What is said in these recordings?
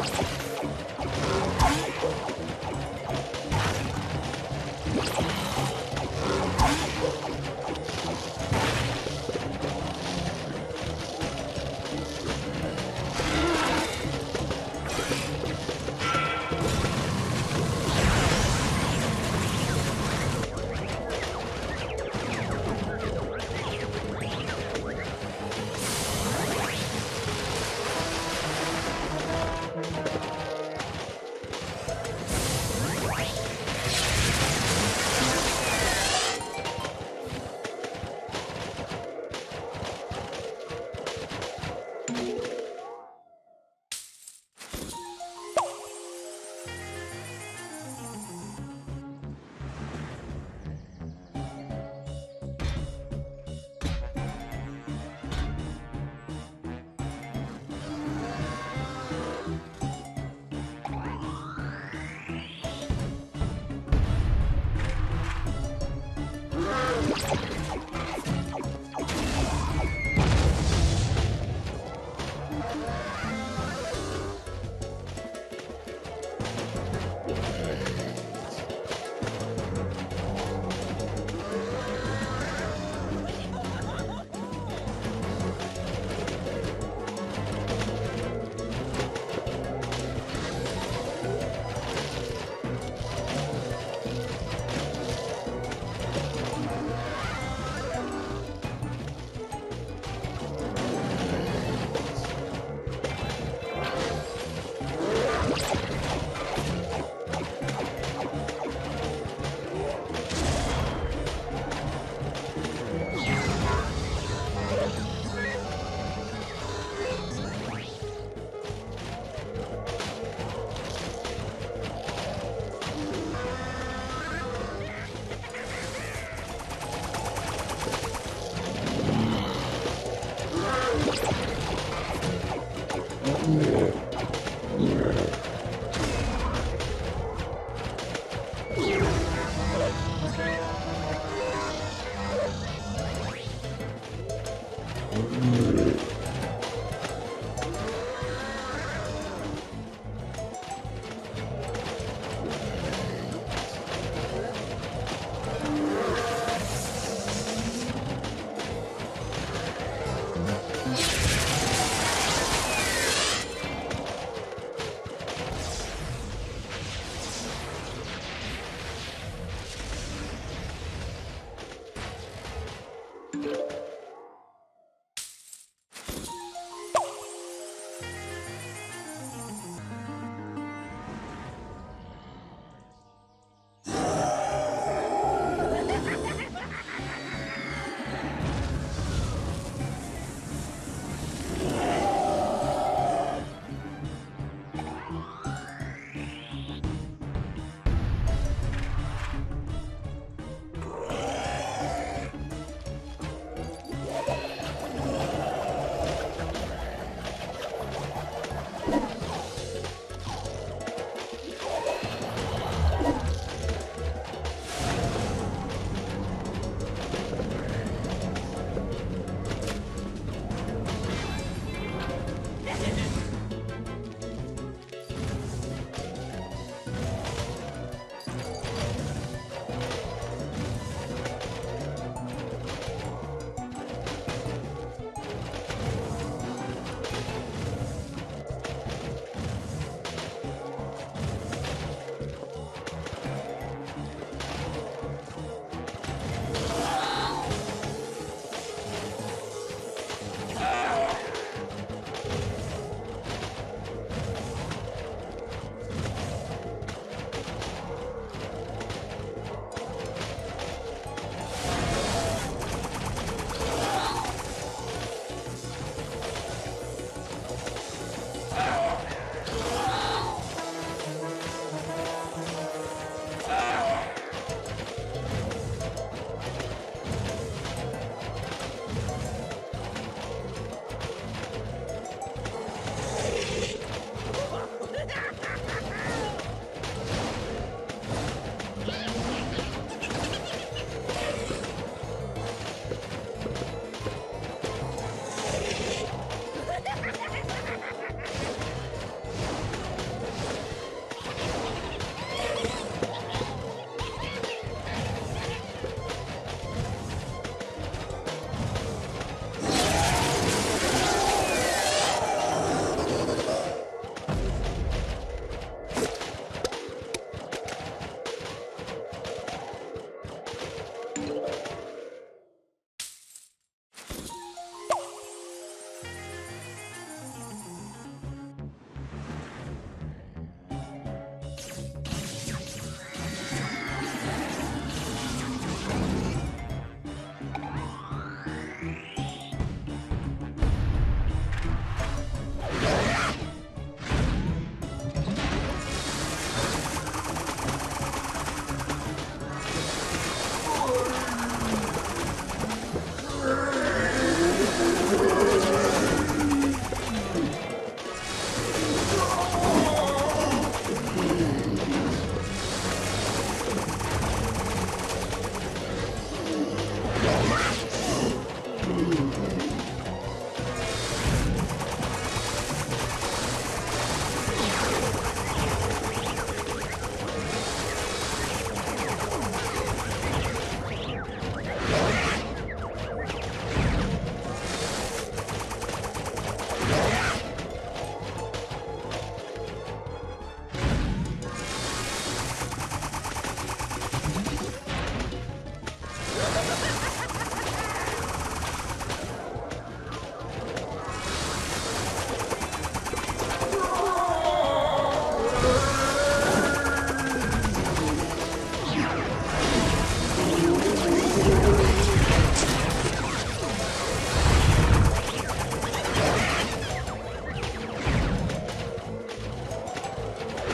you home.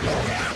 Yeah.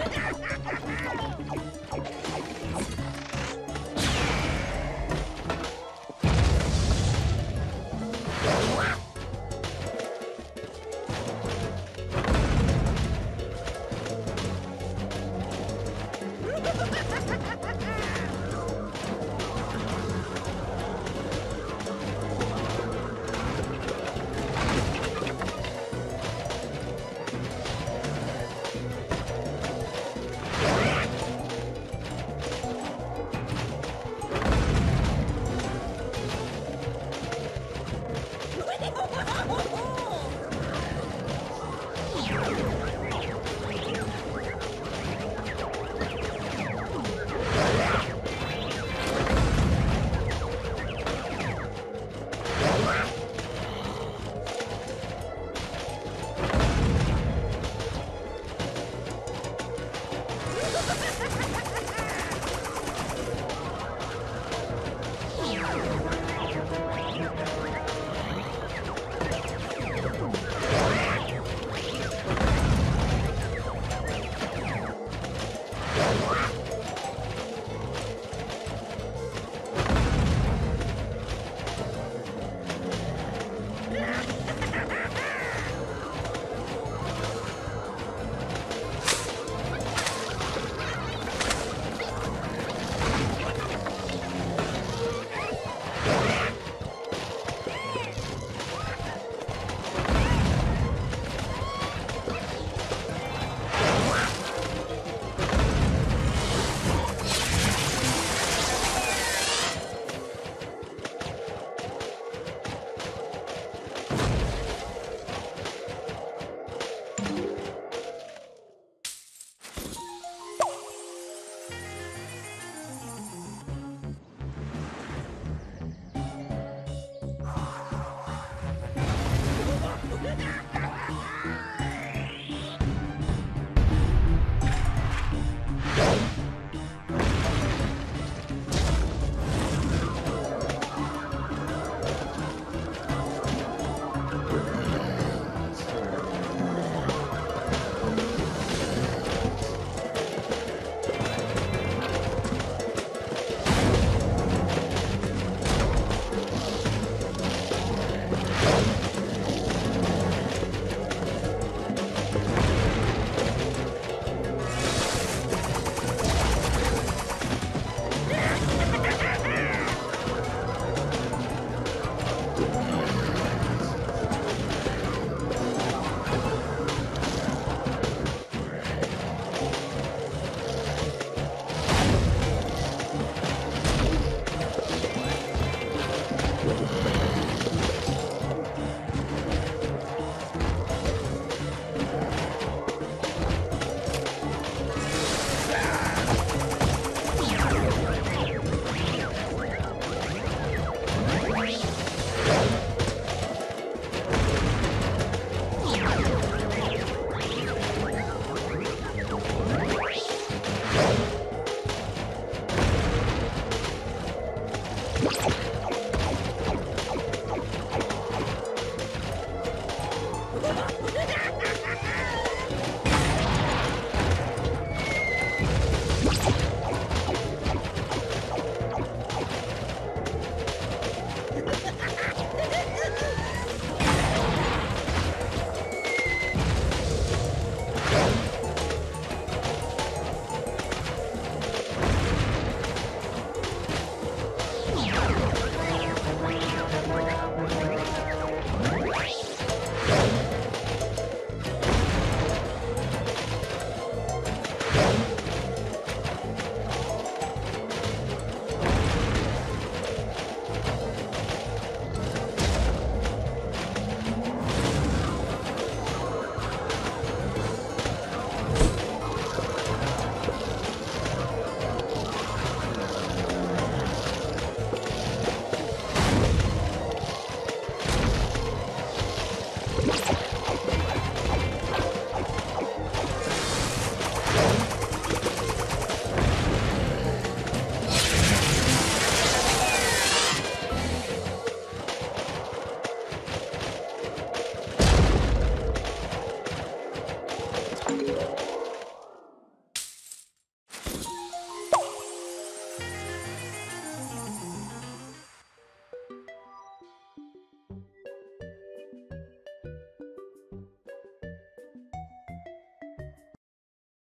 Ha ha ha!